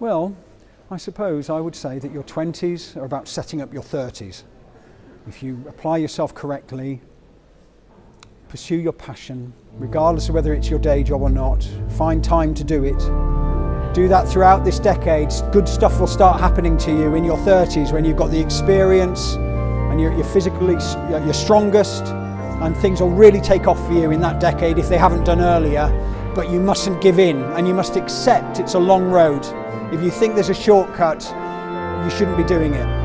Well, I suppose I would say that your 20s are about setting up your 30s. If you apply yourself correctly, pursue your passion, regardless of whether it's your day job or not, find time to do it. Do that throughout this decade. Good stuff will start happening to you in your 30s when you've got the experience and you're, you're physically you're strongest, and things will really take off for you in that decade if they haven't done earlier. But you mustn't give in and you must accept it's a long road. If you think there's a shortcut, you shouldn't be doing it.